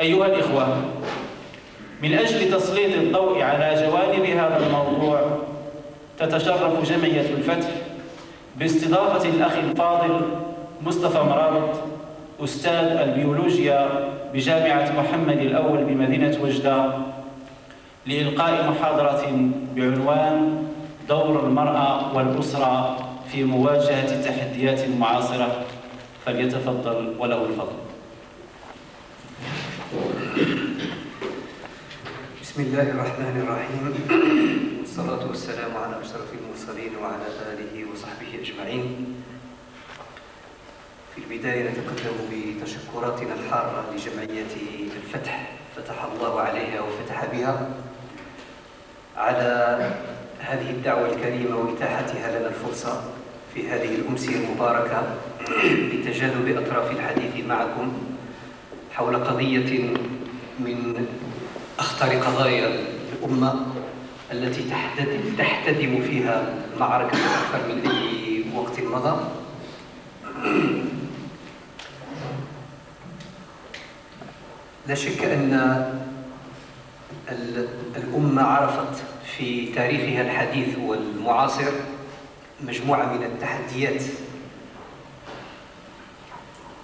أيها الإخوة من أجل تسليط الضوء على جوانب هذا الموضوع تتشرف جمعية الفتح باستضافة الأخ الفاضل مصطفى مرابط أستاذ البيولوجيا بجامعة محمد الأول بمدينة وجدة لإلقاء محاضرة بعنوان دور المرأة والأسرة في مواجهة التحديات المعاصرة فليتفضل وله الفضل. بسم الله الرحمن الرحيم. والصلاة والسلام على أشرف المرسلين وعلى آله وصحبه أجمعين. في البداية نتقدم بتشكراتنا الحارة لجمعية الفتح. فتح الله عليها وفتح بها. على هذه الدعوة الكريمة وإتاحتها لنا الفرصة في هذه الأمسية المباركة لتجاذب أطراف الحديث معكم. حول قضية من أخطر قضايا الأمة التي تحتدم فيها المعركة أكثر من أي وقت مضى. لا شك أن الأمة عرفت في تاريخها الحديث والمعاصر مجموعة من التحديات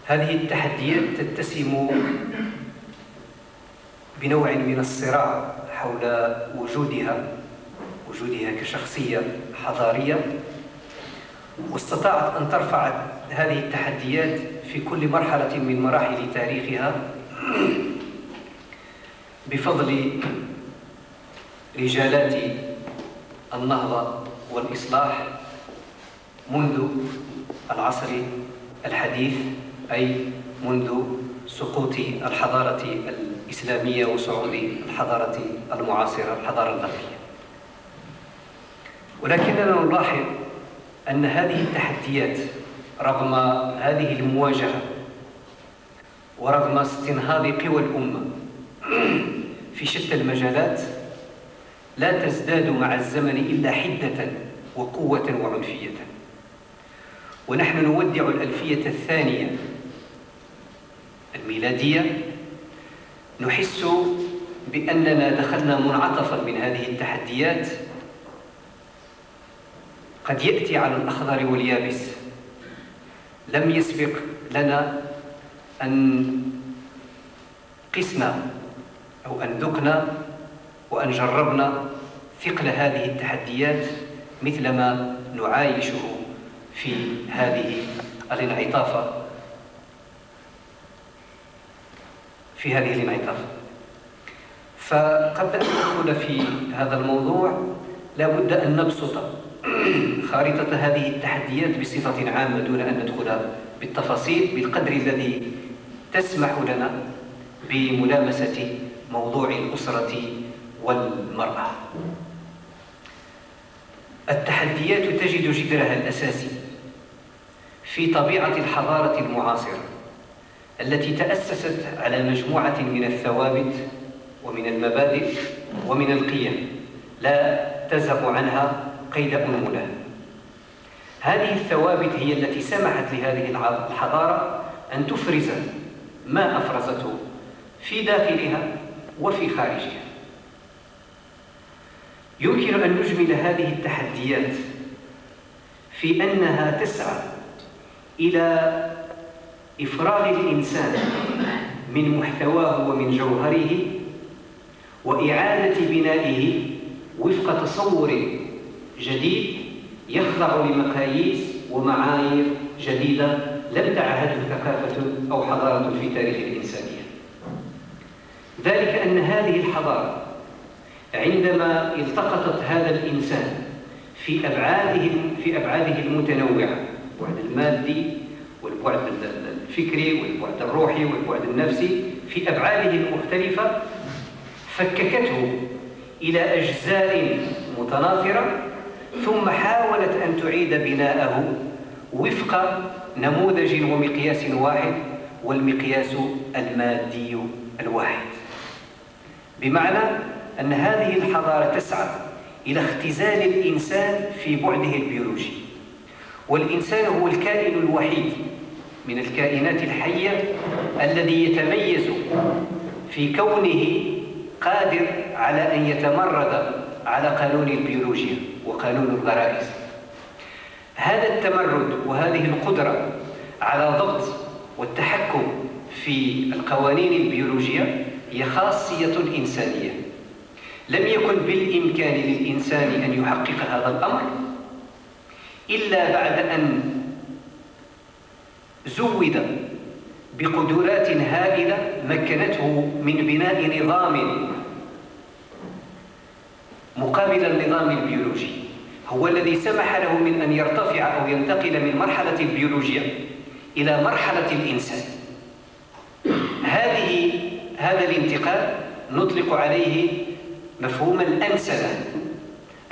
هذه التحديات تتسم بنوع من الصراع حول وجودها وجودها كشخصية حضارية. واستطاعت أن ترفع هذه التحديات في كل مرحلة من مراحل تاريخها بفضل رجالات النهضة والإصلاح منذ العصر الحديث. أي منذ سقوط الحضارة الإسلامية وصعود الحضارة المعاصرة الحضارة الغربية ولكننا نلاحظ أن هذه التحديات رغم هذه المواجهة ورغم استنهاض قوى الأمة في شتى المجالات لا تزداد مع الزمن إلا حدة وقوة وعنفية. ونحن نودع الألفية الثانية الميلادية نحس بأننا دخلنا منعطفا من هذه التحديات. قد يأتي على الأخضر واليابس. لم يسبق لنا أن قسنا أو أن ذقنا وأن جربنا ثقل هذه التحديات مثلما نعايشه في هذه الانعطافة. في هذه الانعطافة فقبل أن ندخل في هذا الموضوع لابد أن نبسط خارطة هذه التحديات بصفة عامة دون أن ندخل بالتفاصيل بالقدر الذي تسمح لنا بملامسة موضوع الأسرة والمرأة. التحديات تجد جذرها الأساسي في طبيعة الحضارة المعاصرة. التي تأسست على مجموعة من الثوابت ومن المبادئ ومن القيم لا تزغ عنها قيد أنملة هذه الثوابت هي التي سمحت لهذه الحضارة أن تفرز ما أفرزته في داخلها وفي خارجها. يمكن أن نجمل هذه التحديات في أنها تسعى إلى إفراغ الإنسان من محتواه ومن جوهره وإعادة بنائه وفق تصور جديد يخضع لمقاييس ومعايير جديدة لم تعهده ثقافة أو حضارة في تاريخ الإنسانية. ذلك أن هذه الحضارة عندما التقطت هذا الإنسان في أبعاده في أبعاده المتنوعة البعد المادي والبعد الفكري والبعد الروحي والبعد النفسي في أبعاده المختلفة فككته إلى أجزاء متناثرة ثم حاولت أن تعيد بناءه وفق نموذج ومقياس واحد والمقياس المادي الواحد. بمعنى أن هذه الحضارة تسعى إلى اختزال الإنسان في بعده البيولوجي والإنسان هو الكائن الوحيد من الكائنات الحية الذي يتميز في كونه قادر على أن يتمرد على قانون البيولوجيا وقانون الغرائز. هذا التمرد وهذه القدرة على ضبط والتحكم في القوانين البيولوجية هي خاصية إنسانية. لم يكن بالإمكان للإنسان أن يحقق هذا الأمر إلا بعد أن زود بقدرات هائلة مكنته من بناء نظام مقابل النظام البيولوجي. هو الذي سمح له من أن يرتفع أو ينتقل من مرحلة البيولوجيا إلى مرحلة الإنسان. هذه هذا الانتقال نطلق عليه مفهوم الأنسنة.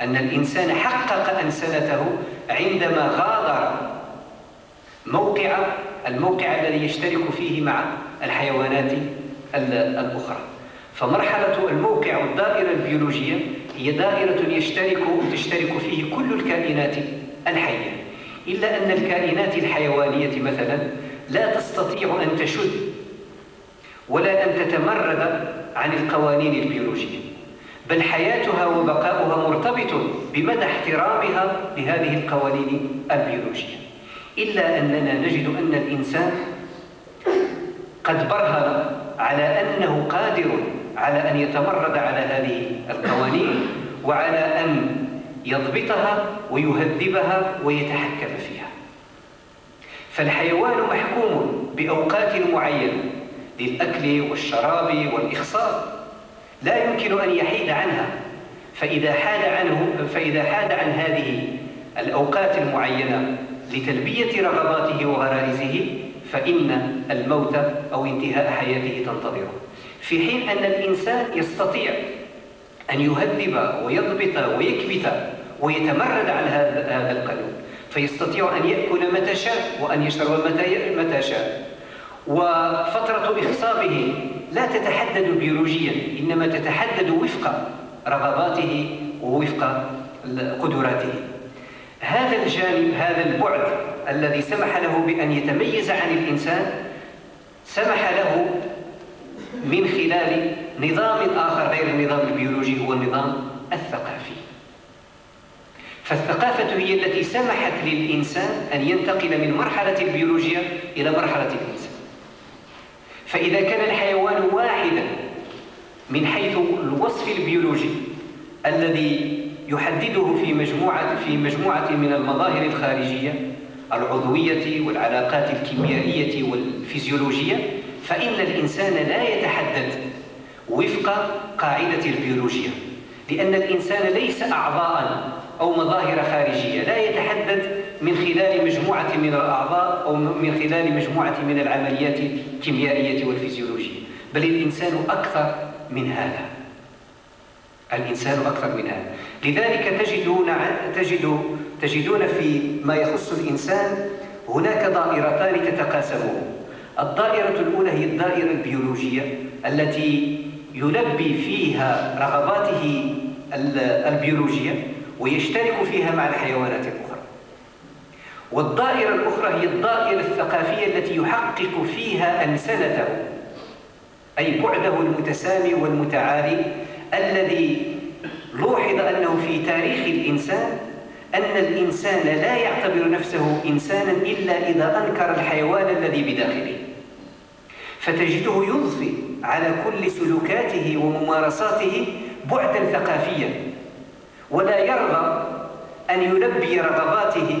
أن الإنسان حقق أنسنته عندما غادر موقع الموقع الذي يشترك فيه مع الحيوانات الأخرى. فمرحلة الموقع والدائرة البيولوجية هي دائرة يشترك تشترك فيه كل الكائنات الحية. إلا أن الكائنات الحيوانية مثلا لا تستطيع أن تشد ولا أن تتمرد عن القوانين البيولوجية بل حياتها وبقاؤها مرتبط بمدى احترامها لهذه القوانين البيولوجية. إلا أننا نجد أن الإنسان قد برهن على أنه قادر على أن يتمرد على هذه القوانين وعلى أن يضبطها ويهذبها ويتحكم فيها. فالحيوان محكوم بأوقات معينة للأكل والشراب والإخصاب لا يمكن أن يحيد عنها. فإذا حاد عنه فإذا حاد عن هذه الأوقات المعينة لتلبية رغباته وغرائزه فإن الموت أو انتهاء حياته تنتظره في حين أن الإنسان يستطيع أن يهذب ويضبط ويكبت ويتمرد على هذا القانون فيستطيع أن يأكل متى شاء وأن يشرب متى شاء. وفترة إخصابه لا تتحدد بيولوجيا إنما تتحدد وفق رغباته ووفق قدراته. هذا الجانب هذا البعد الذي سمح له بأن يتميز عن الإنسان سمح له من خلال نظام آخر غير النظام البيولوجي هو النظام الثقافي. فالثقافة هي التي سمحت للإنسان أن ينتقل من مرحلة البيولوجيا إلى مرحلة الإنسان. فإذا كان الحيوان واحدا من حيث الوصف البيولوجي الذي يحدده في مجموعة في مجموعة من المظاهر الخارجية العضوية والعلاقات الكيميائية والفيزيولوجية فإن الإنسان لا يتحدد وفق قاعدة البيولوجيا. لأن الإنسان ليس أعضاء أو مظاهر خارجية لا يتحدد من خلال مجموعة من الأعضاء أو من خلال مجموعة من العمليات الكيميائية والفيزيولوجية. بل الإنسان أكثر من هذا. الإنسان أكثر من هذا. لذلك تجدون تجد تجدون في ما يخص الإنسان هناك دائرتان تتقاسمان الدائرة الأولى هي الدائرة البيولوجية التي يلبي فيها رغباته البيولوجية ويشترك فيها مع الحيوانات الأخرى. والدائرة الأخرى هي الدائرة الثقافية التي يحقق فيها أنسنته أي بعده المتسامي والمتعالي الذي لوحظ أنه في تاريخ الإنسان أن الإنسان لا يعتبر نفسه إنسانا إلا إذا أنكر الحيوان الذي بداخله. فتجده يضفي على كل سلوكاته وممارساته بعدا ثقافيا ولا يرضى أن يلبي رغباته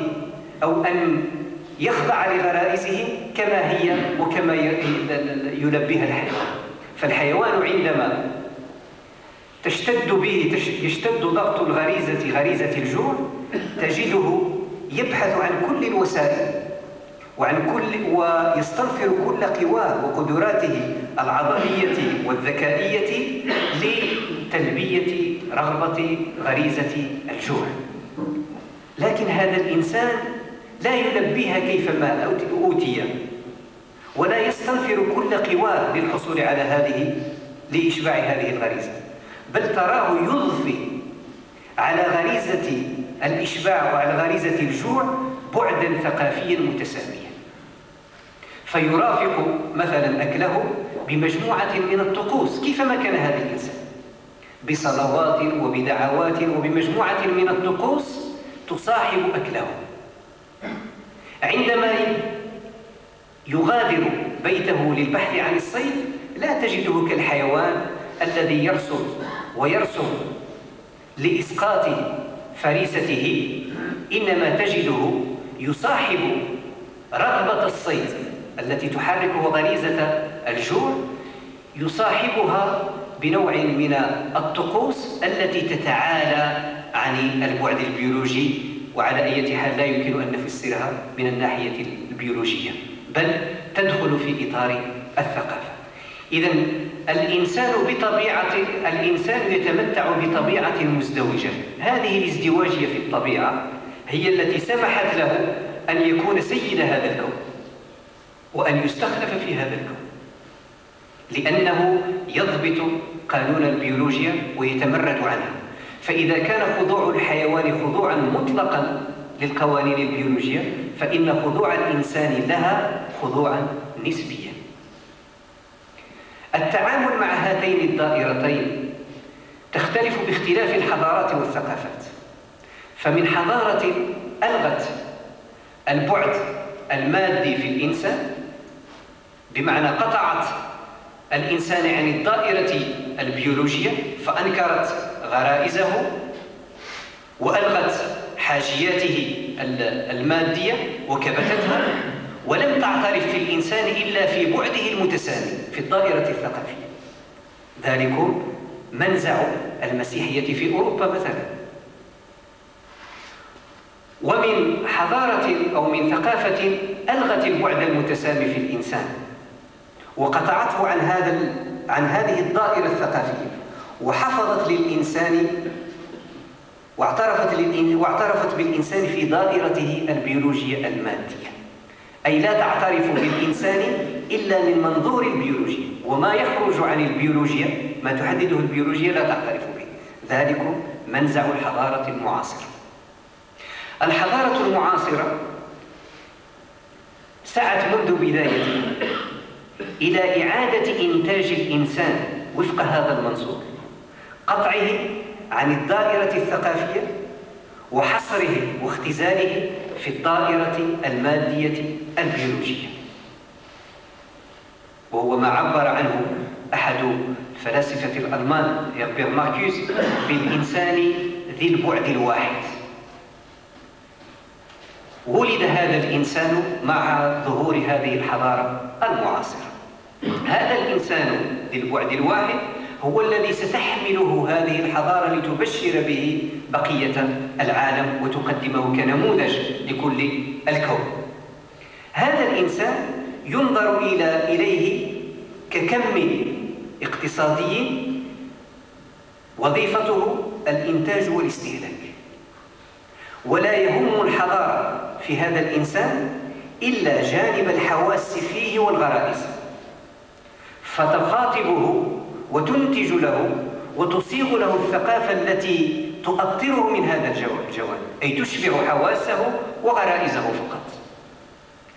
أو أن يخضع لغرائزه كما هي وكما يلبيها الحيوان. فالحيوان عندما تشتد به يشتد ضغط الغريزة غريزة الجوع تجده يبحث عن كل الوسائل وعن كل ويستنفر كل قواه وقدراته العضلية والذكائية لتلبية رغبة غريزة الجوع. لكن هذا الإنسان لا يلبيها كيفما أوتي. ولا يستنفر كل قواه للحصول على هذه لإشباع هذه الغريزة. بل تراه يضفي على غريزة الإشباع وعلى غريزة الجوع بعدا ثقافيا متساميا فيرافق مثلا أكله بمجموعة من الطقوس كيفما كان هذا الإنسان؟ بصلوات وبدعوات وبمجموعة من الطقوس تصاحب أكله. عندما يغادر بيته للبحث عن الصيد لا تجده كالحيوان الذي يرسل ويرسم لإسقاط فريسته إنما تجده يصاحب رغبة الصيد التي تحركه غريزة الجوع يصاحبها بنوع من الطقوس التي تتعالى عن البعد البيولوجي وعلى أي حال لا يمكن أن نفسرها من الناحية البيولوجية بل تدخل في إطار الثقافة. إذا الإنسان بطبيعة الإنسان يتمتع بطبيعة مزدوجة. هذه الازدواجية في الطبيعة هي التي سمحت له أن يكون سيد هذا الكون وأن يستخلف في هذا الكون. لأنه يضبط قانون البيولوجيا ويتمرد عنها فإذا كان خضوع الحيوان خضوعا مطلقا للقوانين البيولوجية فإن خضوع الإنسان لها خضوعا نسبيا. التعامل مع هاتين الدائرتين تختلف باختلاف الحضارات والثقافات. فمن حضارة ألغت البعد المادي في الإنسان بمعنى قطعت الإنسان عن الدائرة البيولوجية فأنكرت غرائزه وألغت حاجياته المادية وكبتتها ولم تعترف في الإنسان إلا في بعده المتسامي في الدائرة الثقافية. ذلك منزع المسيحية في أوروبا مثلا. ومن حضارة أو من ثقافة ألغت البعد المتسامي في الإنسان وقطعته عن هذا عن هذه الدائرة الثقافية وحفظت للإنسان واعترفت, واعترفت بالإنسان في دائرته البيولوجية المادية. أي لا تعترف بالإنسان إلا من منظور البيولوجيا وما يخرج عن البيولوجيا ما تحدده البيولوجيا لا تعترف به. ذلك منزع الحضارة المعاصرة. الحضارة المعاصرة سعت منذ بدايتها إلى إعادة إنتاج الإنسان وفق هذا المنظور قطعه عن الدائرة الثقافية وحصره واختزاله في الدائرة المادية البيولوجية. وهو ما عبر عنه أحد فلاسفة الألمان يربير ماركيوس بالإنسان ذي البعد الواحد. ولد هذا الإنسان مع ظهور هذه الحضارة المعاصرة. هذا الإنسان ذي البعد الواحد هو الذي ستحمله هذه الحضارة لتبشر به بقية العالم وتقدمه كنموذج لكل الكون. هذا الإنسان ينظر إلى إليه ككم اقتصادي وظيفته الإنتاج والاستهلاك. ولا يهم الحضارة في هذا الإنسان إلا جانب الحواس فيه والغرائز. فتخاطبه وتنتج له وتصيغ له الثقافة التي تؤطره من هذا الجوانب أي تشبع حواسه وغرائزه فقط.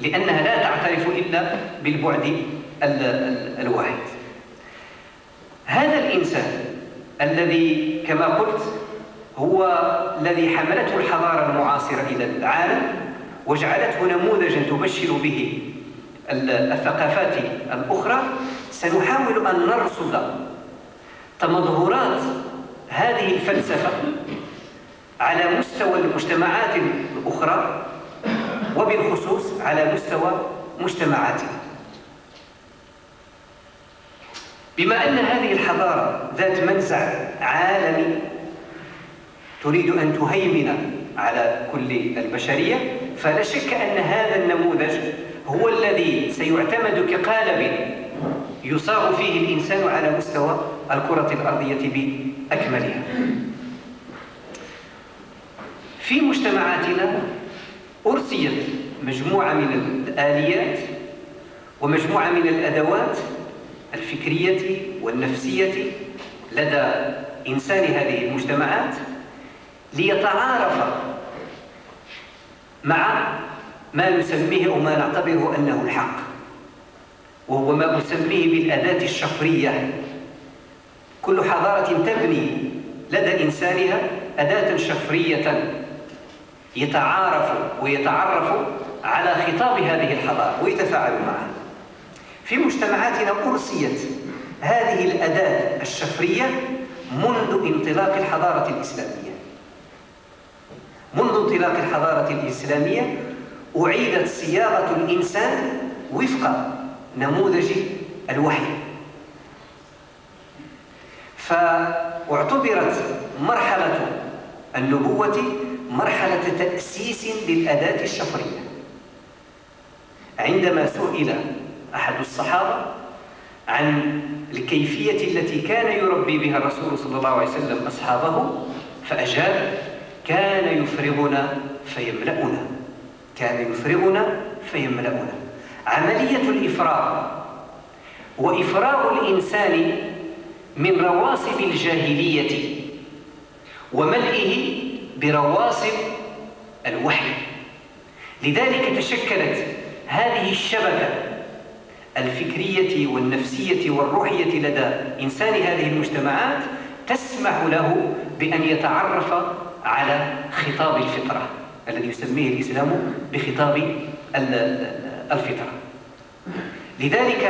لأنها لا تعترف إلا بالبعد الواحد. هذا الإنسان الذي كما قلت هو الذي حملته الحضارة المعاصرة إلى العالم وجعلته نموذجا تبشر به الثقافات الأخرى سنحاول أن نرصد تمظهرات هذه الفلسفة على مستوى المجتمعات الأخرى وبالخصوص على مستوى مجتمعاتنا. بما أن هذه الحضارة ذات منزع عالمي تريد أن تهيمن على كل البشرية فلا شك أن هذا النموذج هو الذي سيعتمد كقالب يصاغ فيه الإنسان على مستوى الكرة الأرضية بأكملها. في مجتمعاتنا أرسيت مجموعة من الآليات ومجموعة من الأدوات الفكرية والنفسية لدى إنسان هذه المجتمعات ليتعارف مع ما نسميه أو ما نعتبره أنه الحق. وهو ما أسميه بالأداة الشفرية. كل حضارة تبني لدى إنسانها أداة شفرية يتعارف ويتعرف على خطاب هذه الحضارة ويتفاعل معها. في مجتمعاتنا أرسيت هذه الأداة الشفرية منذ انطلاق الحضارة الإسلامية. منذ انطلاق الحضارة الإسلامية أعيدت صياغة الإنسان وفق نموذج الوحي. فاعتبرت مرحلة النبوة مرحلة تأسيس للأداة الشفرية. عندما سئل أحد الصحابة عن الكيفية التي كان يربي بها الرسول صلى الله عليه وسلم أصحابه فأجاب كان يفرغنا فيملأنا. كان يفرغنا فيملأنا. عملية الإفراغ. وإفراغ الإنسان من رواسب الجاهلية وملئه برواسب الوحي. لذلك تشكلت هذه الشبكة الفكرية والنفسية والروحية لدى إنسان هذه المجتمعات تسمح له بأن يتعرف على خطاب الفطرة الذي يسميه الإسلام بخطاب الفطرة. لذلك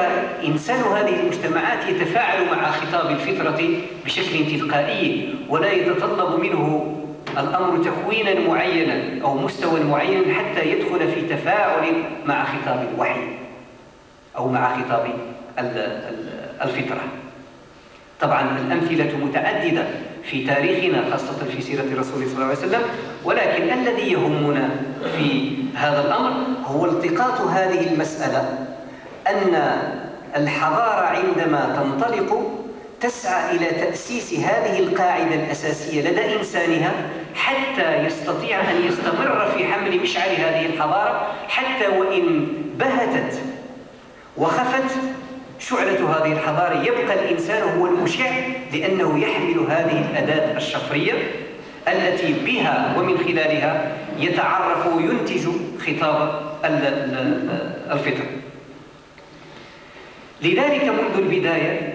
إنسان هذه المجتمعات يتفاعل مع خطاب الفطرة بشكل تلقائي ولا يتطلب منه الأمر تكوينا معينا أو مستوى معين حتى يدخل في تفاعل مع خطاب الوحي أو مع خطاب الفطرة. طبعا الأمثلة متعددة في تاريخنا خاصة في سيرة الرسول صلى الله عليه وسلم ولكن الذي يهمنا في هذا الأمر هو التقاط هذه المسألة أن الحضارة عندما تنطلق تسعى إلى تأسيس هذه القاعدة الأساسية لدى إنسانها حتى يستطيع أن يستمر في حمل مشعل هذه الحضارة حتى وإن بهتت وخفت شعلة هذه الحضارة يبقى الإنسان هو المشع لأنه يحمل هذه الأداة الشفرية التي بها ومن خلالها يتعرف وينتج خطاب الفطر. لذلك منذ البداية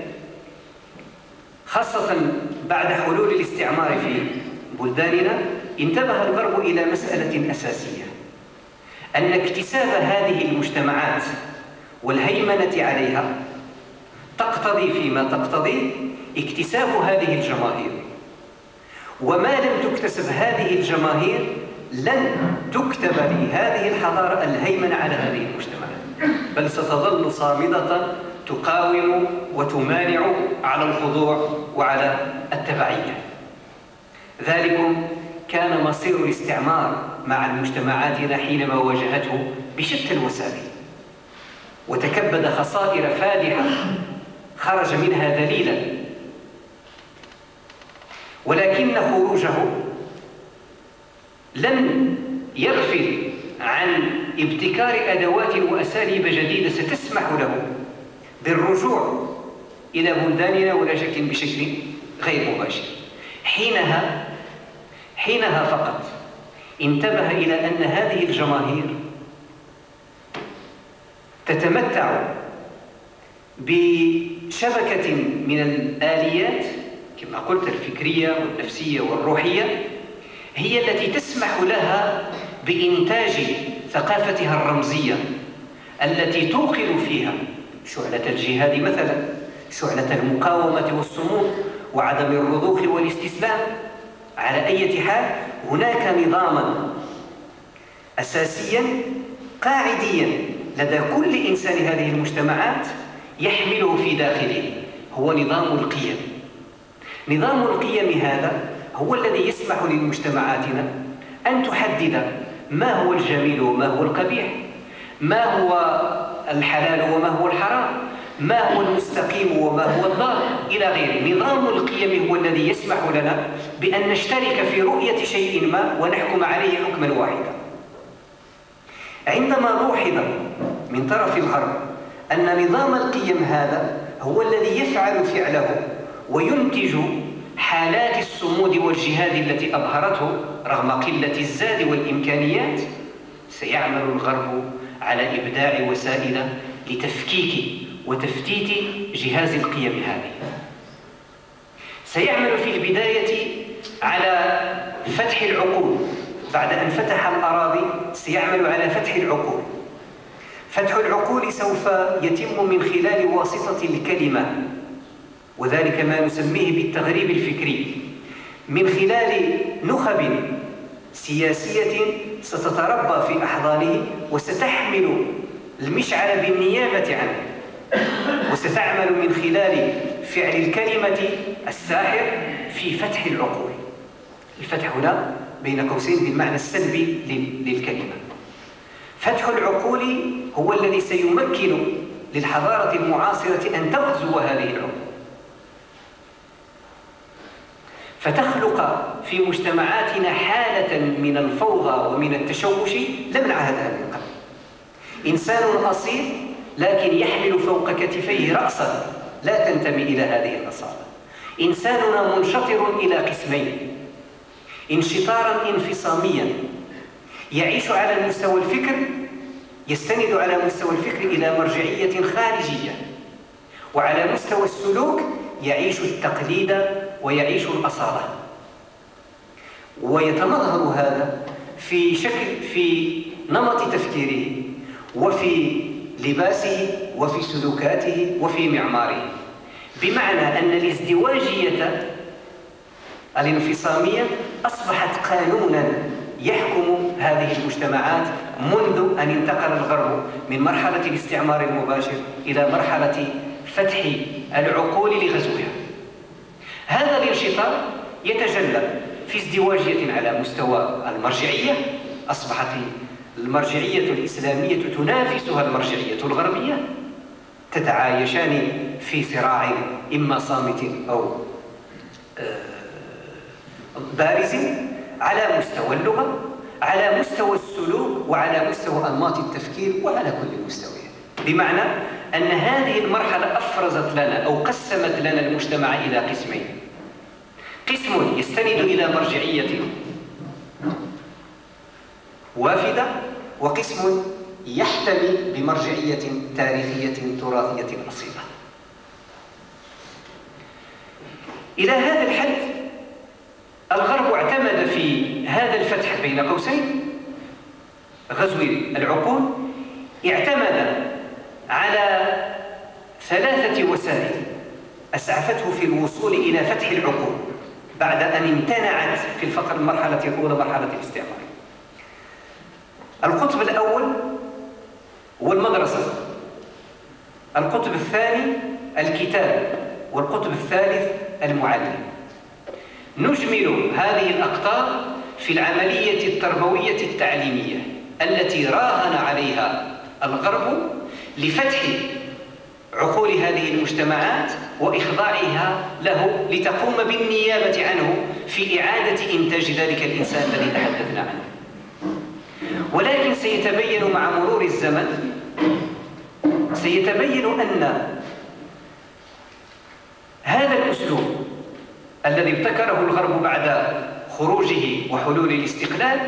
خاصة بعد حلول الاستعمار في بلداننا انتبه الغرب إلى مسألة أساسية أن اكتساب هذه المجتمعات والهيمنة عليها تقتضي فيما تقتضي اكتساب هذه الجماهير. وما لم تكتسب هذه الجماهير لن تكتب لهذه الحضارة الهيمنة على هذه المجتمعات بل ستظل صامدة تقاوم وتمانع على الخضوع وعلى التبعية. ذلكم كان مصير الاستعمار مع مجتمعاتنا حينما واجهته بشتى الوسائل. وتكبد خسائر فادحة خرج منها ذليلا. ولكن خروجه لم يغفل عن ابتكار أدوات وأساليب جديدة ستسمح له بالرجوع إلى بلداننا شك بشكل غير مباشر. حينها حينها فقط انتبه إلى أن هذه الجماهير تتمتع بشبكة من الآليات كما قلت الفكرية والنفسية والروحية هي التي تسمح لها بإنتاج ثقافتها الرمزية التي توقظ فيها شعلة الجهاد مثلا شعلة المقاومة والصمود وعدم الرضوخ والاستسلام. على أي حال هناك نظاما أساسيا قاعديا لدى كل إنسان هذه المجتمعات يحمله في داخله. هو نظام القيم. نظام القيم هذا هو الذي يسمح لمجتمعاتنا أن تحدد ما هو الجميل وما هو القبيح ما هو الحلال وما هو الحرام ما هو المستقيم وما هو الضال إلى غيره. نظام القيم هو الذي يسمح لنا بأن نشترك في رؤية شيء ما ونحكم عليه حكما واحدا. عندما لوحظ من طرف الغرب أن نظام القيم هذا هو الذي يفعل فعله وينتج حالات الصمود والجهاد التي أظهرته رغم قلة الزاد والإمكانيات. سيعمل الغرب على إبداع وسائل لتفكيك وتفتيت جهاز القيم هذه. سيعمل في البداية على فتح العقول. بعد أن فتح الأراضي سيعمل على فتح العقول. فتح العقول سوف يتم من خلال واسطة الكلمة. وذلك ما نسميه بالتغريب الفكري. من خلال نخب سياسية ستتربى في أحضانه وستحمل المشعل بالنيابة عنه. وستعمل من خلال فعل الكلمة الساحر في فتح العقول. الفتح هنا بين قوسين بالمعنى السلبي للكلمة. فتح العقول هو الذي سيمكن للحضارة المعاصرة أن تغزو هذه العقول. فتخلق في مجتمعاتنا حالة من الفوضى ومن التشوش لم نعهدها من قبل. إنسان أصيل لكن يحمل فوق كتفيه رأسا لا تنتمي إلى هذه الأصالة. إنساننا منشطر إلى قسمين انشطارا انفصاميا يعيش على مستوى الفكر يستند على مستوى الفكر إلى مرجعية خارجية. وعلى مستوى السلوك يعيش التقليد ويعيش الأصالة. ويتمظهر هذا في شكل في نمط تفكيره وفي لباسه وفي سلوكاته وفي معماره. بمعنى أن الازدواجية الانفصامية أصبحت قانونا يحكم هذه المجتمعات منذ أن انتقل الغرب من مرحلة الاستعمار المباشر إلى مرحلة فتح العقول لغزوها. هذا الانشطار يتجلى في ازدواجية على مستوى المرجعية. أصبحت المرجعية الإسلامية تنافسها المرجعية الغربية. تتعايشان في صراع إما صامت أو آه، بارز. على مستوى اللغة على مستوى السلوك وعلى مستوى أنماط التفكير وعلى كل مستوى بمعنى أن هذه المرحلة أفرزت لنا أو قسمت لنا المجتمع إلى قسمين. قسم يستند إلى مرجعية وافدة وقسم يحتمي بمرجعية تاريخية تراثية أصيلة. إلى هذا الحد الغرب اعتمد في هذا الفتح بين قوسين. غزو العقول اعتمد على ثلاثة وسائل أسعفته في الوصول إلى فتح العقول بعد أن امتنعت في الفقر المرحلة الأولى مرحلة الاستعمار القطب الأول هو المدرسة القطب الثاني الكتاب والقطب الثالث المعلم. نجمل هذه الأقطاب في العملية التربوية التعليمية التي راهن عليها الغرب لفتح عقول هذه المجتمعات وإخضاعها له لتقوم بالنيابة عنه في إعادة إنتاج ذلك الإنسان الذي تحدثنا عنه. ولكن سيتبين مع مرور الزمن سيتبين أن هذا الأسلوب الذي ابتكره الغرب بعد خروجه وحلول الاستقلال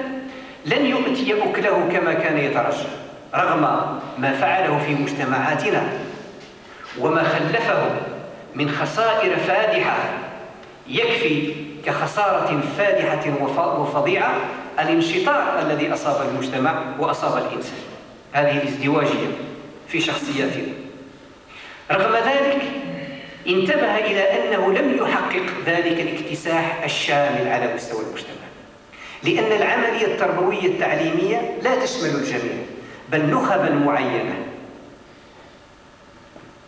لن يؤتي أكله كما كان يترجى رغم ما فعله في مجتمعاتنا. وما خلفه من خسائر فادحة يكفي كخسارة فادحة وفظيعة الانشطار الذي أصاب المجتمع وأصاب الإنسان. هذه الازدواجية في شخصياتنا. رغم ذلك انتبه إلى أنه لم يحقق ذلك الاكتساح الشامل على مستوى المجتمع. لأن العملية التربوية التعليمية لا تشمل الجميع بل نخبا معينة.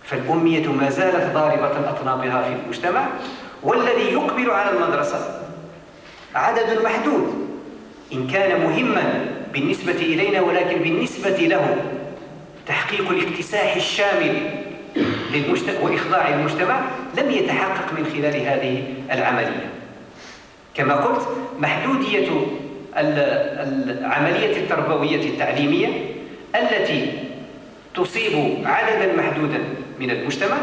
فالأمية ما زالت ضاربة أطنابها في المجتمع والذي يقبل على المدرسة عدد محدود إن كان مهما بالنسبة إلينا ولكن بالنسبة له تحقيق الاكتساح الشامل للمجتمع وإخضاع المجتمع لم يتحقق من خلال هذه العملية. كما قلت محدودية العملية التربوية التعليمية التي تصيب عددا محدودا من المجتمع.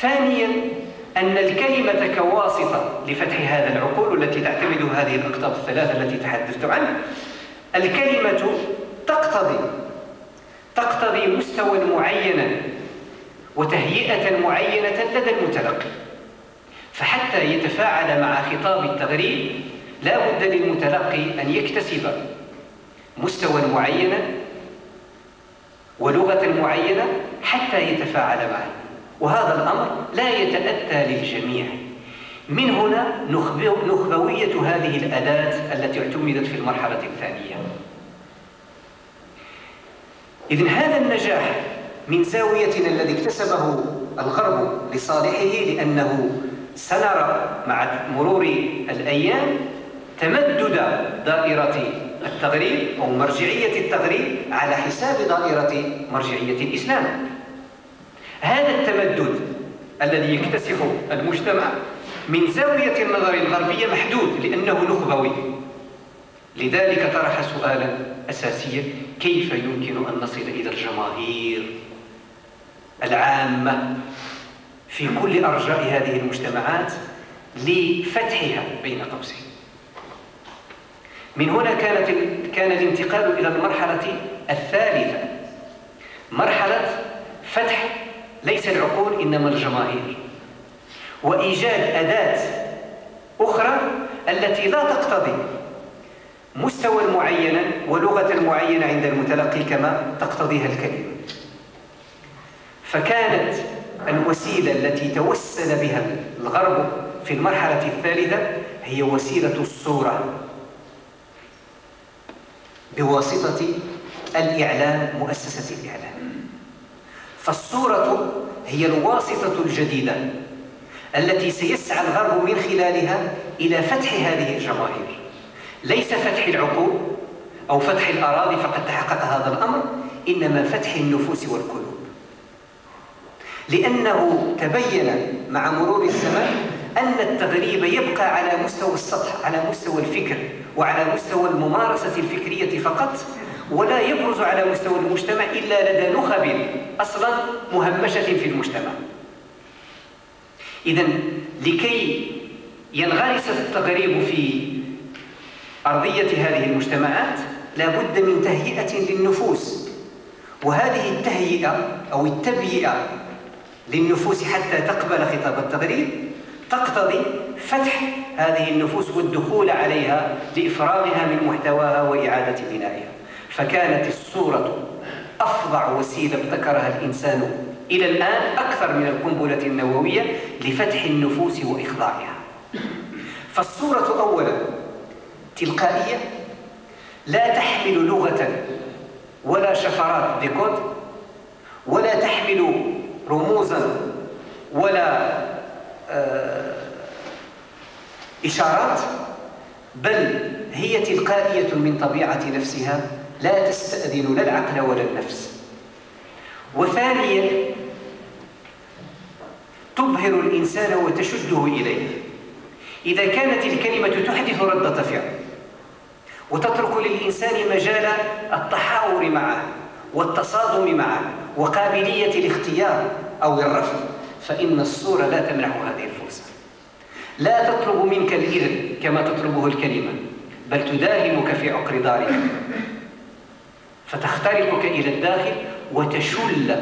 ثانيا أن الكلمة كواسطة لفتح هذا العقول التي تعتمد هذه الأقطاب الثلاثة التي تحدثت عنها. الكلمة تقتضي تقتضي مستوى معينا وتهيئة معينة لدى المتلقي. فحتى يتفاعل مع خطاب التغريب لا بد للمتلقي أن يكتسب مستوى معينا ولغة معينة حتى يتفاعل معه. وهذا الأمر لا يتأتى للجميع. من هنا نخبوية هذه الأداة التي اعتمدت في المرحلة الثانية. إذن هذا النجاح من زاويتنا الذي اكتسبه الغرب لصالحه لأنه سنرى مع مرور الأيام تمدد دائرة التغريب أو مرجعية التغريب على حساب دائرة مرجعية الإسلام. هذا التمدد الذي يكتسح المجتمع من زاوية النظر الغربية محدود لأنه نخبوي. لذلك طرح سؤالا أساسيا كيف يمكن أن نصل إلى الجماهير؟ العامة في كل أرجاء هذه المجتمعات لفتحها بين قوسين. من هنا كانت كان الانتقال إلى المرحلة الثالثة. مرحلة فتح ليس العقول إنما الجماهير. وإيجاد أداة أخرى التي لا تقتضي مستوى معينا ولغة معينة عند المتلقي كما تقتضيها الكلمة. فكانت الوسيلة التي توسل بها الغرب في المرحلة الثالثة هي وسيلة الصورة بواسطة الإعلام مؤسسة الإعلام. فالصورة هي الواسطة الجديدة التي سيسعى الغرب من خلالها إلى فتح هذه الجماهير. ليس فتح العقول أو فتح الأراضي فقد تحقق هذا الأمر إنما فتح النفوس والقلوب لأنه تبين مع مرور الزمان أن التغريب يبقى على مستوى السطح على مستوى الفكر وعلى مستوى الممارسة الفكرية فقط ولا يبرز على مستوى المجتمع إلا لدى نخب أصلا مهمشة في المجتمع. إذا لكي ينغرس التغريب في أرضية هذه المجتمعات لا بد من تهيئة للنفوس وهذه التهيئة أو التبيئة للنفوس حتى تقبل خطاب التغريب تقتضي فتح هذه النفوس والدخول عليها لإفراغها من محتواها وإعادة بنائها. فكانت الصورة أفظع وسيلة ابتكرها الإنسان إلى الآن أكثر من القنبلة النووية لفتح النفوس وإخضاعها. فالصورة أولا تلقائية لا تحمل لغة ولا شفرات ديكود ولا تحمل رموزا ولا آه، إشارات بل هي تلقائية من طبيعة نفسها لا تستأذن لا العقل ولا النفس. وثانيا تبهر الإنسان وتشده إليه. إذا كانت الكلمة تحدث ردة فعل وتترك للإنسان مجال التحاور معه والتصادم معه وقابلية الاختيار أو الرفض فإن الصورة لا تمنح هذه الفرصة. لا تطلب منك الإذن كما تطلبه الكلمة بل تداهمك في عقر دارك. فتخترقك إلى الداخل وتشل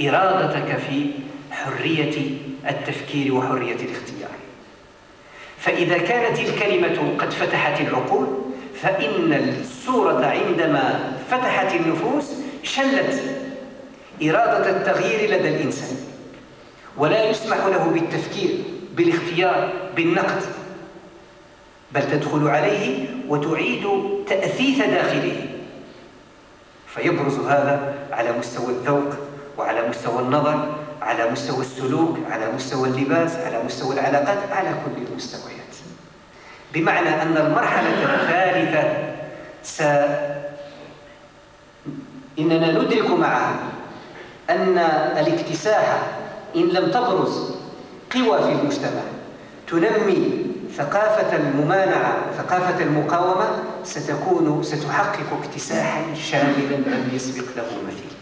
إرادتك في حرية التفكير وحرية الاختيار. فإذا كانت الكلمة قد فتحت العقول فإن الصورة عندما فتحت النفوس شلت إرادة التغيير لدى الإنسان. ولا يسمح له بالتفكير بالاختيار بالنقد. بل تدخل عليه وتعيد تأثيث داخله. فيبرز هذا على مستوى الذوق وعلى مستوى النظر على مستوى السلوك على مستوى اللباس على مستوى العلاقات على كل المستويات. بمعنى أن المرحلة الثالثة س... إننا ندرك معها أن الاكتساح إن لم تبرز قوى في المجتمع تنمي ثقافة الممانعة ثقافة المقاومة ستكون ستحقق اكتساحا شاملا لم يسبق له مثيل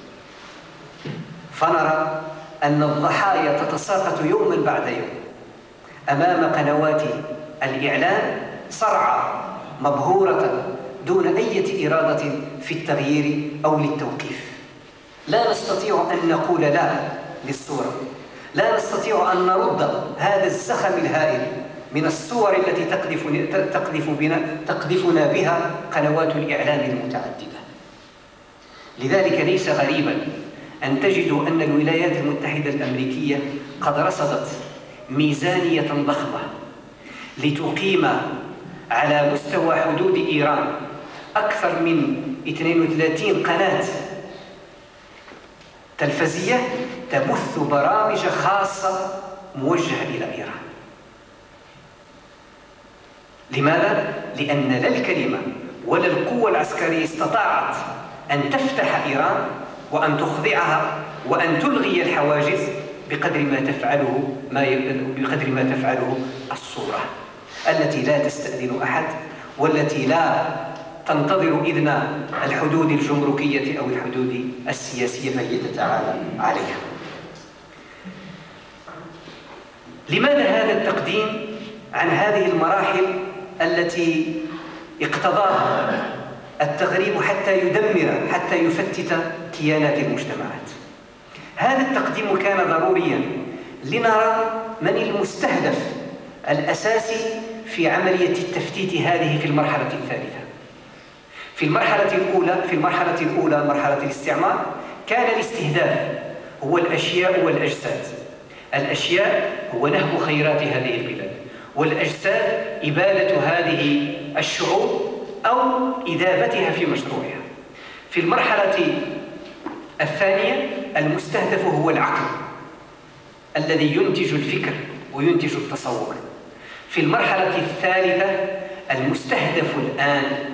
فنرى أن الضحايا تتساقط يوما بعد يوم. أمام قنوات الإعلام صرعى مبهورة دون أي إرادة في التغيير أو للتوقيف. لا نستطيع أن نقول لا للصورة لا نستطيع أن نرد هذا الزخم الهائل من الصور التي تقذف تقذف بنا تقذفنا بها قنوات الإعلام المتعددة. لذلك ليس غريبا أن تجدوا أن الولايات المتحدة الأمريكية قد رصدت ميزانية ضخمة لتقيم على مستوى حدود إيران أكثر من 32 قناة تلفزية تبث برامج خاصة موجهة إلى إيران لماذا؟ لأن لا الكلمة ولا القوة العسكرية استطاعت أن تفتح إيران وأن تخضعها وأن تلغي الحواجز بقدر ما تفعله ما بقدر ما تفعله الصورة التي لا تستأذن أحد والتي لا تنتظر إذن الحدود الجمركية أو الحدود السياسية فهي تتعالى عليها. لماذا هذا التقديم عن هذه المراحل التي اقتضاها التغريب حتى يدمر حتى يفتت كيانات المجتمعات؟ هذا التقديم كان ضروريا لنرى من المستهدف الأساسي في عملية التفتيت هذه في المرحلة الثالثة. في المرحلة الأولى في المرحلة الأولى مرحلة الاستعمار كان الاستهداف هو الأشياء والأجساد. الأشياء هو نهب خيرات هذه البلاد. والأجساد إبادة هذه الشعوب أو إذابتها في مشروعها. في المرحلة الثانية المستهدف هو العقل الذي ينتج الفكر وينتج التصور. في المرحلة الثالثة المستهدف الآن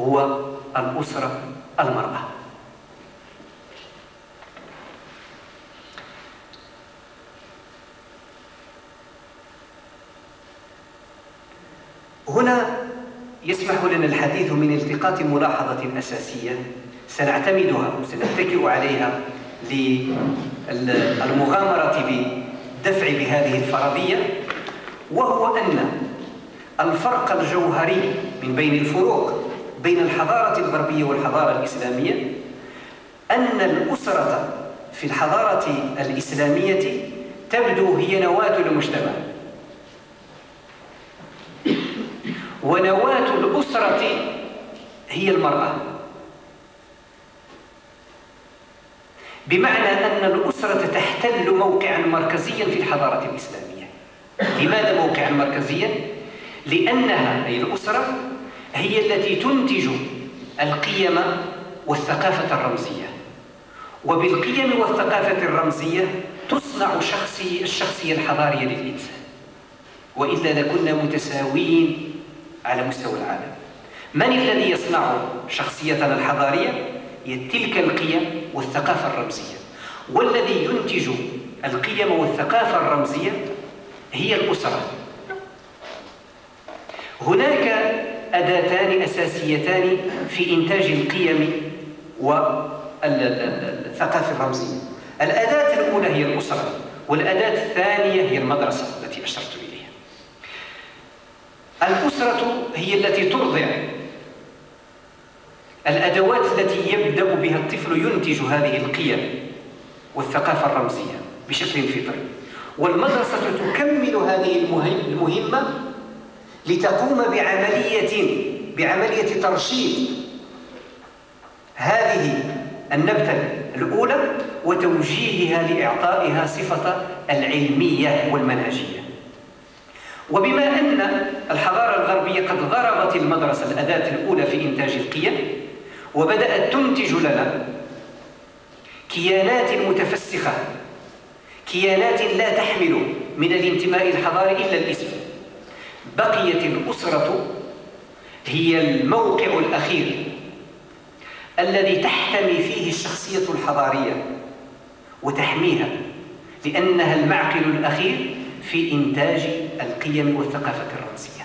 هو الأسرة المرأة. هنا يسمح لنا الحديث من التقاط ملاحظة أساسية سنعتمدها وسنتكئ عليها للمغامرة بدفع بهذه الفرضية وهو أن الفرق الجوهري من بين الفروق بين الحضارة الغربية والحضارة الإسلامية أن الأسرة في الحضارة الإسلامية تبدو هي نواة المجتمع. ونواة الأسرة هي المرأة. بمعنى أن الأسرة تحتل موقعا مركزيا في الحضارة الإسلامية. لماذا موقعا مركزيا؟ لأنها أي الأسرة هي التي تنتج القيم والثقافة الرمزية. وبالقيم والثقافة الرمزية تصنع شخصي الشخصية الحضارية للإنسان. وإلا لكنا متساويين على مستوى العالم. من الذي يصنع شخصيتنا الحضارية؟ هي تلك القيم والثقافة الرمزية. والذي ينتج القيم والثقافة الرمزية هي الأسرة. هناك أداتان أساسيتان في إنتاج القيم والثقافة الرمزية. الأداة الأولى هي الأسرة والأداة الثانية هي المدرسة التي أشرت إليها. الأسرة هي التي ترضع الأدوات التي يبدأ بها الطفل ينتج هذه القيم والثقافة الرمزية بشكل فطري. والمدرسة تكمل هذه المهمة لتقوم بعملية بعملية ترشيد. هذه النبتة الأولى وتوجيهها لإعطائها صفة العلمية والمنهجية. وبما أن الحضارة الغربية قد ضربت المدرسة الأداة الأولى في إنتاج القيم وبدأت تنتج لنا كيانات متفسخة كيانات لا تحمل من الانتماء الحضاري إلا الاسم. بقيت الأسرة هي الموقع الأخير الذي تحتمي فيه الشخصية الحضارية وتحميها لأنها المعقل الأخير في إنتاج القيم والثقافة الرمزية.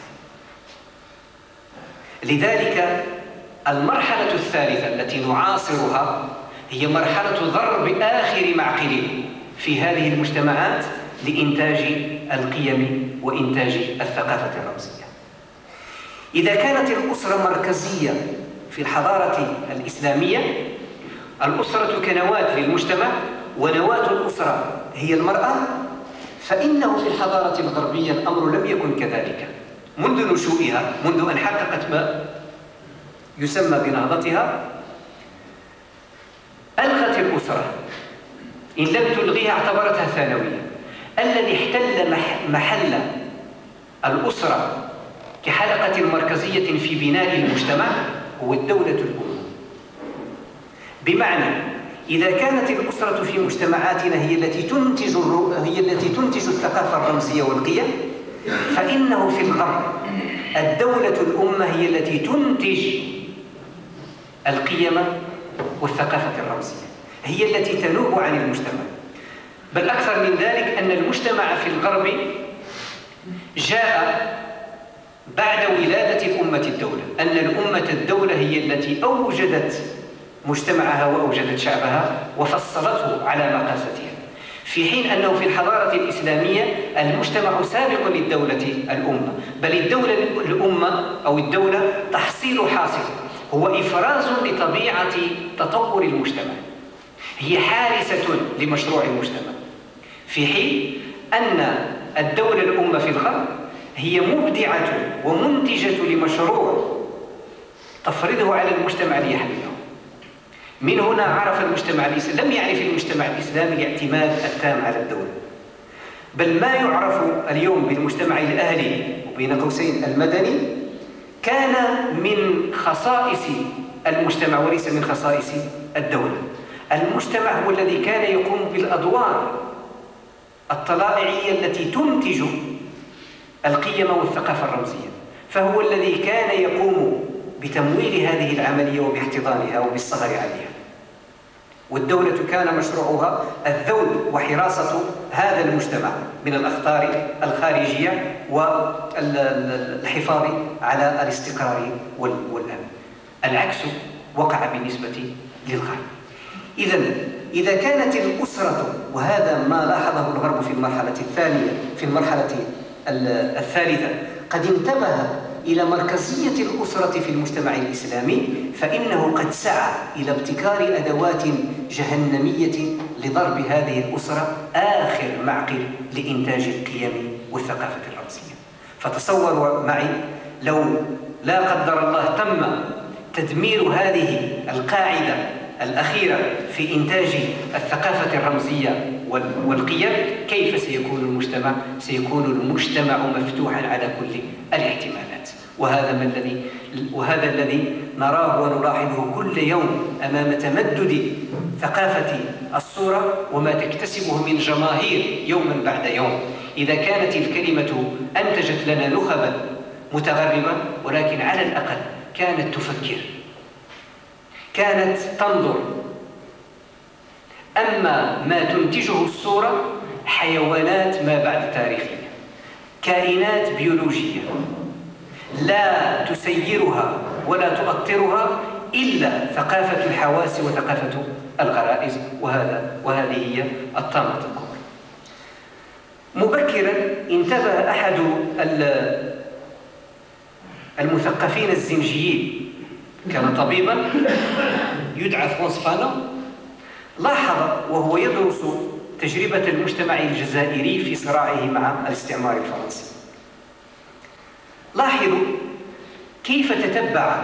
لذلك المرحلة الثالثة التي نعاصرها هي مرحلة ضرب آخر معقل في هذه المجتمعات لإنتاج القيم وإنتاج الثقافة الرمزية. إذا كانت الأسرة مركزية في الحضارة الإسلامية الأسرة كنواة للمجتمع ونواة الأسرة هي المرأة فإنه في الحضارة الغربية الأمر لم يكن كذلك. منذ نشوئها منذ أن حققت ما يسمى بنهضتها ألغت الأسرة. إن لم تلغيها اعتبرتها ثانوية. الذي احتل محل الأسرة كحلقة مركزية في بناء المجتمع هو الدولة الأم. بمعنى إذا كانت الأسرة في مجتمعاتنا هي التي تنتج هي التي تنتج الثقافة الرمزية والقيم فإنه في الغرب الدولة الأمة هي التي تنتج القيم والثقافة الرمزية هي التي تنوب عن المجتمع. بل أكثر من ذلك أن المجتمع في الغرب جاء بعد ولادة الأمة الدولة أن الأمة الدولة هي التي أوجدت مجتمعها وأوجدت شعبها وفصلته على مقاستها. في حين أنه في الحضارة الإسلامية المجتمع سابق للدولة الأمة بل الدولة الأمة أو الدولة تحصيل حاصل هو إفراز لطبيعة تطور المجتمع. هي حارسة لمشروع المجتمع. في حين أن الدولة الأمة في الغرب هي مبدعة ومنتجة لمشروع تفرضه على المجتمع ليحمله من هنا عرف المجتمع الإسلامي لم يعرف المجتمع الإسلامي الاعتماد التام على الدولة بل ما يعرف اليوم بالمجتمع الأهلي وبين قوسين المدني كان من خصائص المجتمع وليس من خصائص الدولة. المجتمع هو الذي كان يقوم بالأدوار الطلائعية التي تنتج القيم والثقافة الرمزية. فهو الذي كان يقوم بتمويل هذه العملية وباحتضانها وبالصغر عليها. والدولة كان مشروعها الذود وحراسة هذا المجتمع من الأخطار الخارجية والحفاظ على الاستقرار والأمن. العكس وقع بالنسبة للغرب. إذا إذا كانت الأسرة وهذا ما لاحظه الغرب في المرحلة الثانية في المرحلة الثالثة قد انتبه إلى مركزية الأسرة في المجتمع الإسلامي فإنه قد سعى إلى ابتكار أدوات جهنمية لضرب هذه الأسرة آخر معقل لإنتاج القيم والثقافة الرمزية. فتصوروا معي لو لا قدر الله تم تدمير هذه القاعدة الأخيرة في إنتاج الثقافة الرمزية والقيم كيف سيكون المجتمع؟ سيكون المجتمع مفتوحا على كل الاحتمالات وهذا ما الذي وهذا الذي نراه ونلاحظه كل يوم أمام تمدد ثقافة الصورة وما تكتسبه من جماهير يوما بعد يوم إذا كانت الكلمة أنتجت لنا نخبا متغربة ولكن على الأقل كانت تفكر كانت تنظر. أما ما تنتجه الصورة حيوانات ما بعد تاريخية كائنات بيولوجية. لا تسيرها ولا تؤطرها إلا ثقافة الحواس وثقافة الغرائز وهذا وهذه هي الطامة الكبرى. مبكرا انتبه أحد المثقفين الزنجيين كان طبيبا يدعى فرانس فانو لاحظ وهو يدرس تجربة المجتمع الجزائري في صراعه مع الاستعمار الفرنسي. لاحظوا كيف تتبع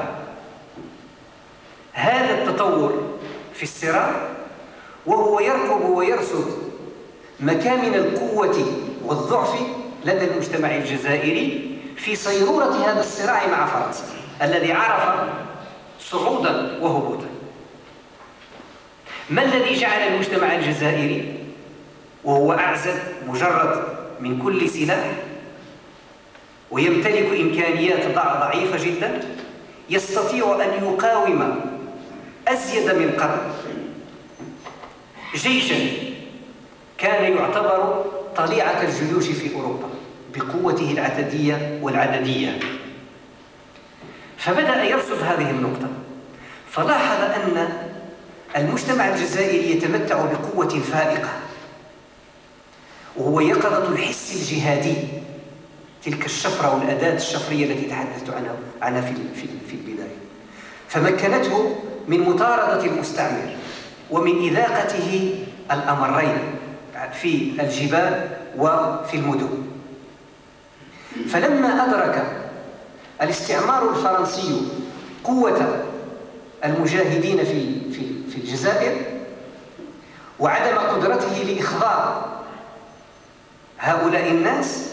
هذا التطور في الصراع وهو يرقب ويرصد مكامن القوة والضعف لدى المجتمع الجزائري في صيرورة هذا الصراع مع فرنسا الذي عرف صعودا وهبوطا. ما الذي جعل المجتمع الجزائري وهو أعزب مجرد من كل سلاح ويمتلك إمكانيات ضعيفة جدا يستطيع أن يقاوم أزيد من قرن جيشا كان يعتبر طليعة الجيوش في أوروبا بقوته العددية والعددية. فبدأ يرصد هذه النقطة. فلاحظ أن المجتمع الجزائري يتمتع بقوة فائقة وهو يقظة الحس الجهادي. تلك الشفرة والأداة الشفرية التي تحدثت عنها عنها في في البداية. فمكنته من مطاردة المستعمر ومن إذاقته الأمرين في الجبال وفي المدن. فلما أدرك الاستعمار الفرنسي قوة المجاهدين في في في الجزائر وعدم قدرته لإخضاع هؤلاء الناس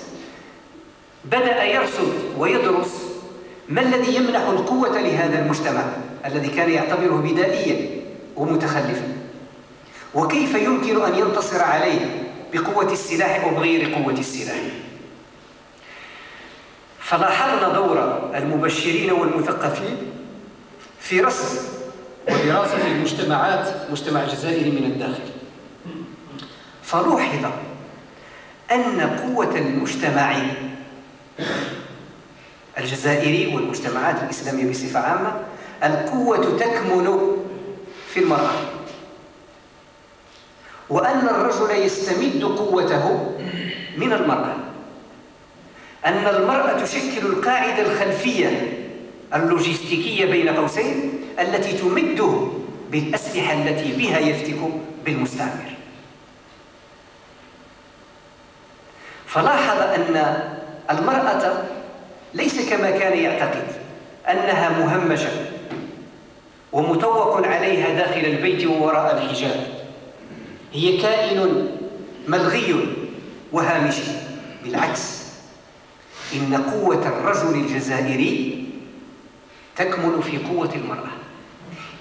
بدأ يرصد ويدرس ما الذي يمنح القوة لهذا المجتمع الذي كان يعتبره بدائيا ومتخلفا؟ وكيف يمكن أن ينتصر عليه بقوة السلاح أو بغير قوة السلاح؟ فلاحظنا دور المبشرين والمثقفين في رصد ودراسة المجتمعات مجتمع الجزائر من الداخل. فلوحظ أن قوة المجتمع الجزائري والمجتمعات الإسلامية بصفة عامة القوة تكمن في المرأة. وأن الرجل يستمد قوته من المرأة. أن المرأة تشكل القاعدة الخلفية اللوجستيكية بين قوسين التي تمده بالأسلحة التي بها يفتك بالمستعمر. فلاحظ أن المرأة ليس كما كان يعتقد أنها مهمشة ومطوق عليها داخل البيت ووراء الحجاب. هي كائن ملغي وهامشي بالعكس إن قوة الرجل الجزائري تكمن في قوة المرأة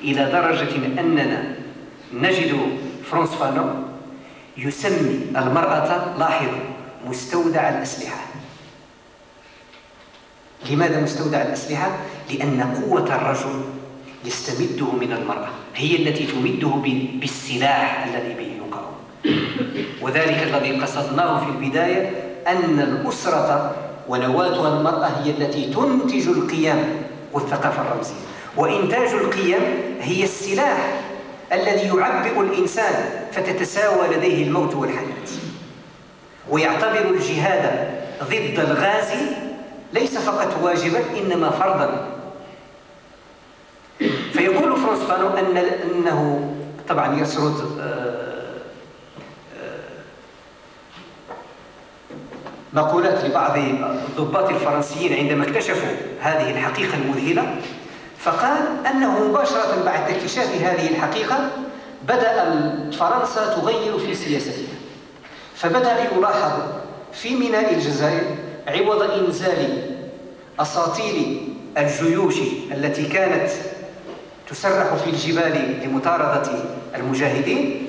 إلى درجة أننا نجد فرانس فانو يسمي المرأة لاحظوا مستودع الأسلحة لماذا مستودع الأسلحة؟ لأن قوة الرجل يستمده من المرأة هي التي تمده بالسلاح الذي به يقاوم وذلك الذي قصدناه في البداية أن الأسرة ونواتها المرأة هي التي تنتج القيم والثقافة الرمزية. وإنتاج القيم هي السلاح الذي يعبئ الإنسان فتتساوى لديه الموت والحياة. ويعتبر الجهاد ضد الغازي ليس فقط واجبا إنما فرضا. فيقول فرانس فانو أن أنه طبعا يسرد مقولات لبعض الضباط الفرنسيين عندما اكتشفوا هذه الحقيقة المذهلة فقال أنه مباشرة بعد اكتشاف هذه الحقيقة بدأ فرنسا تغير في سياستها. فبدأ يلاحظ في ميناء الجزائر عوض إنزال أساطيل الجيوش التي كانت تسرح في الجبال لمطاردة المجاهدين.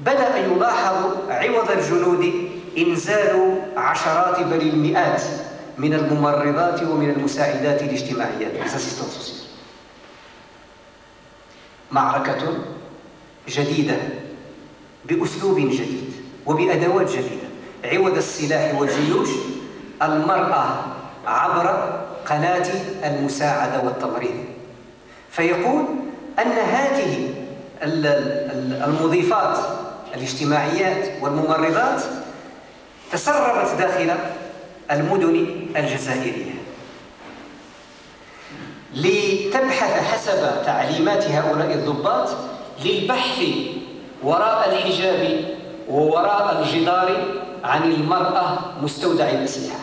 بدأ يلاحظ عوض الجنود إنزال عشرات بل المئات من الممرضات ومن المساعدات الاجتماعيات معركة جديدة بأسلوب جديد وبأدوات جديدة. عوض السلاح والجيوش المرأة عبر قناة المساعدة والتمريض فيقول أن هذه المضيفات الاجتماعيات والممرضات تسربت داخل المدن الجزائرية. لتبحث حسب تعليمات هؤلاء الضباط للبحث وراء الحجاب ووراء الجدار عن المرأة مستودع الأسلحة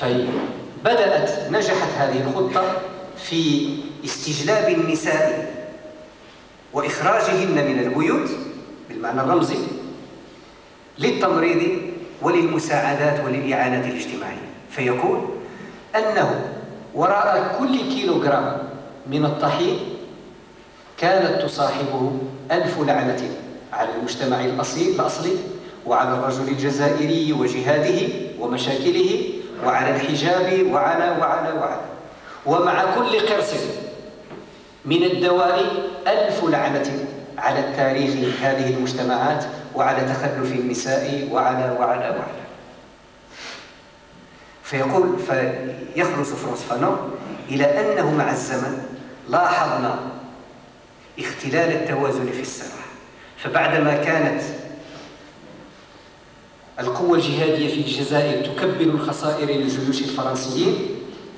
فبدأت نجحت هذه الخطة في استجلاب النساء وإخراجهن من البيوت بالمعنى الرمزي. للتمريض وللمساعدات وللإعانات الاجتماعية. فيقول أنه وراء كل كيلوغرام من الطحين كانت تصاحبه ألف لعنة على المجتمع الأصيل الأصلي وعلى الرجل الجزائري وجهاده ومشاكله وعلى الحجاب وعلى وعلى وعلى. ومع كل قرص من الدواء ألف لعنة على التاريخ هذه المجتمعات وعلى تخلف النساء وعلى وعلى وعلى. فيقول فيخلص فرانس فانو إلى أنه مع الزمن لاحظنا اختلال التوازن في الساحة فبعدما كانت القوة الجهادية في الجزائر تكبل الخسائر للجيوش الفرنسيين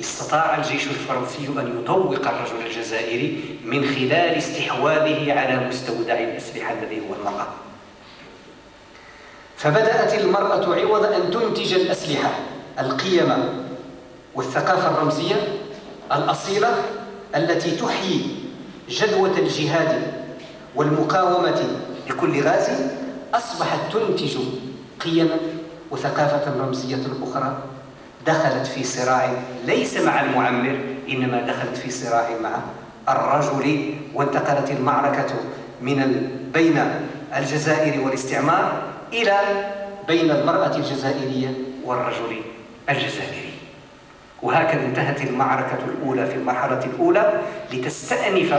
استطاع الجيش الفرنسي أن يطوق الرجل الجزائري من خلال استحواذه على مستودع الأسلحة الذي هو المرأة فبدأت المرأة عوض أن تنتج الأسلحة القيم والثقافة الرمزية الأصيلة التي تحيي جدوة الجهاد والمقاومة لكل غازي أصبحت تنتج قيما وثقافة رمزية أخرى. دخلت في صراع ليس مع المعمر إنما دخلت في صراع مع الرجل وانتقلت المعركة من بين الجزائر والاستعمار إلى بين المرأة الجزائرية والرجل الجزائري. وهكذا انتهت المعركة الأولى في المرحلة الأولى لتستأنف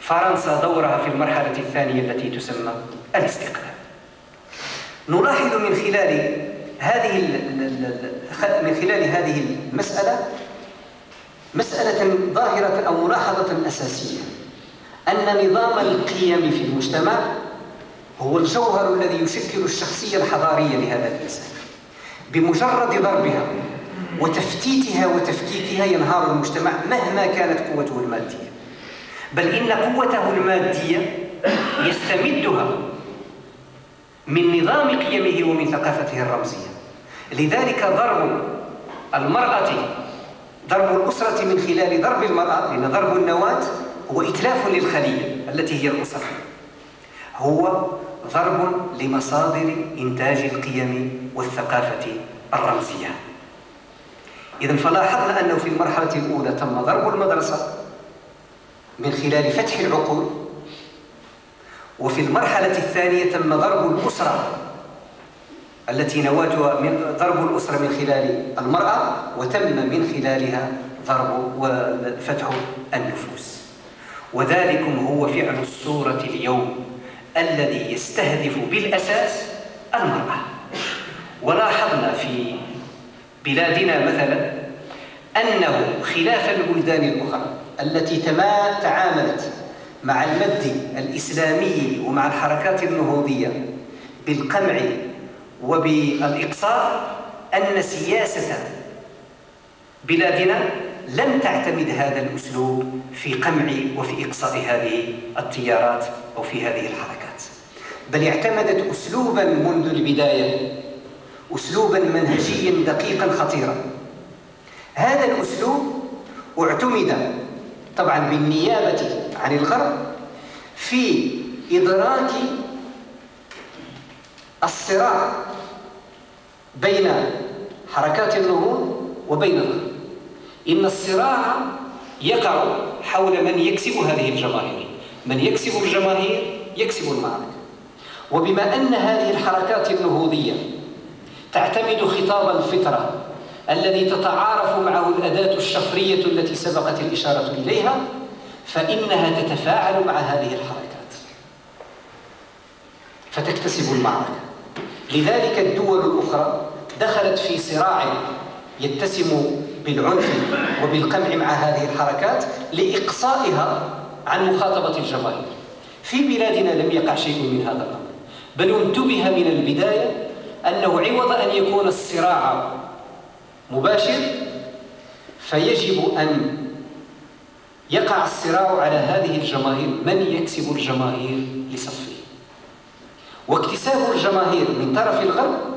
فرنسا دورها في المرحلة الثانية التي تسمى الاستقلال. نلاحظ من خلال هذه من خلال هذه المسألة مسألة ظاهرة أو ملاحظة أساسية أن نظام القيم في المجتمع هو الجوهر الذي يشكل الشخصية الحضارية لهذا الإنسان. بمجرد ضربها وتفتيتها وتفكيكها ينهار المجتمع مهما كانت قوته المادية. بل إن قوته المادية يستمدها من نظام قيمه ومن ثقافته الرمزية. لذلك ضرب المرأة ضرب الأسرة من خلال ضرب المرأة لأن ضرب النواة هو إتلاف للخلية التي هي الأسرة. هو ضرب لمصادر إنتاج القيم والثقافة الرمزية. إذا فلاحظنا أنه في المرحلة الأولى تم ضرب المدرسة من خلال فتح العقول وفي المرحلة الثانية تم ضرب الأسرة التي نواتها من ضرب الأسرة من خلال المرأة وتم من خلالها ضرب وفتح النفوس. وذلكم هو فعل الصورة اليوم. الذي يستهدف بالأساس المرأة. ولاحظنا في بلادنا مثلا أنه خلاف البلدان الأخرى التي تعاملت مع المد الإسلامي ومع الحركات النهوضية بالقمع وبالإقصاء أن سياسة بلادنا لم تعتمد هذا الأسلوب في قمع وفي إقصاء هذه التيارات أو في هذه الحركات بل اعتمدت أسلوبا منذ البداية أسلوبا منهجيا دقيقا خطيرا. هذا الأسلوب اعتمد طبعا بالنيابة عن الغرب في إدراك الصراع بين حركات النهوض وبين الغرب. إن الصراع يقع حول من يكسب هذه الجماهير. من يكسب الجماهير يكسب المعركة وبما أن هذه الحركات النهوضية تعتمد خطاب الفطرة الذي تتعارف معه الأداة الشفرية التي سبقت الإشارة إليها فإنها تتفاعل مع هذه الحركات. فتكتسب المعركة. لذلك الدول الأخرى دخلت في صراع يتسم بالعنف وبالقمع مع هذه الحركات لإقصائها عن مخاطبة الجماهير. في بلادنا لم يقع شيء من هذا الأمر. بل انتبه من البداية أنه عوض أن يكون الصراع مباشر فيجب أن يقع الصراع على هذه الجماهير. من يكسب الجماهير لصفه؟ واكتساب الجماهير من طرف الغرب